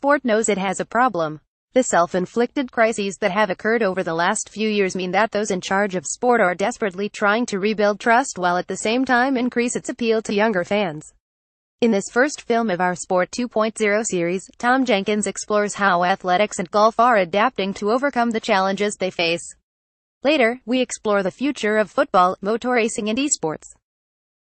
sport knows it has a problem. The self-inflicted crises that have occurred over the last few years mean that those in charge of sport are desperately trying to rebuild trust while at the same time increase its appeal to younger fans. In this first film of our Sport 2.0 series, Tom Jenkins explores how athletics and golf are adapting to overcome the challenges they face. Later, we explore the future of football, motor racing and esports.